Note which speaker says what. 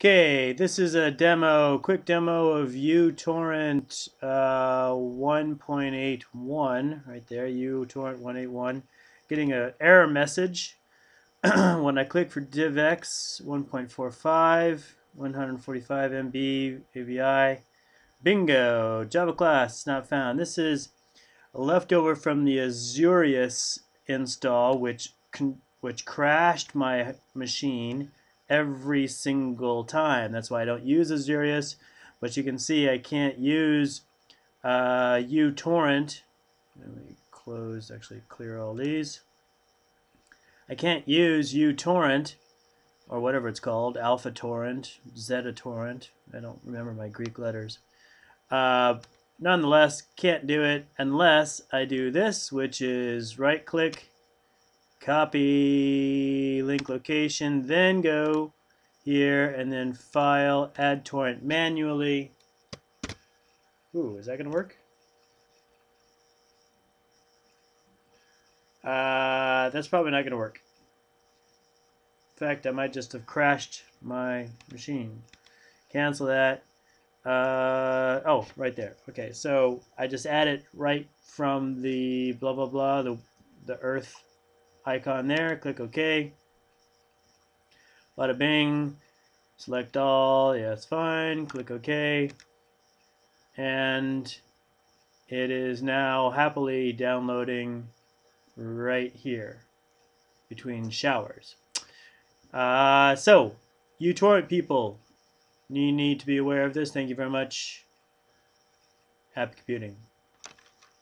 Speaker 1: Okay, this is a demo, quick demo of uTorrent uh, 1.81, right there, uTorrent 181. Getting an error message when I click for DivX 1.45, 145 MB AVI. Bingo, Java class not found. This is a leftover from the Azureus install, which which crashed my machine every single time. That's why I don't use Azureus. But you can see I can't use uh, uTorrent. Let me close, actually clear all these. I can't use uTorrent or whatever it's called, Alpha Torrent, Zeta Torrent. I don't remember my Greek letters. Uh, nonetheless, can't do it unless I do this, which is right click copy link location, then go here and then file, add torrent manually. Ooh, is that going to work? Uh, that's probably not going to work. In fact, I might just have crashed my machine. Cancel that. Uh, oh, right there. Okay, so I just add it right from the blah, blah, blah, the, the earth icon there, click OK. Bada bing, select all, yeah, it's fine, click OK. And it is now happily downloading right here between showers. Uh, so, uTorrent people, you need to be aware of this. Thank you very much. Happy computing.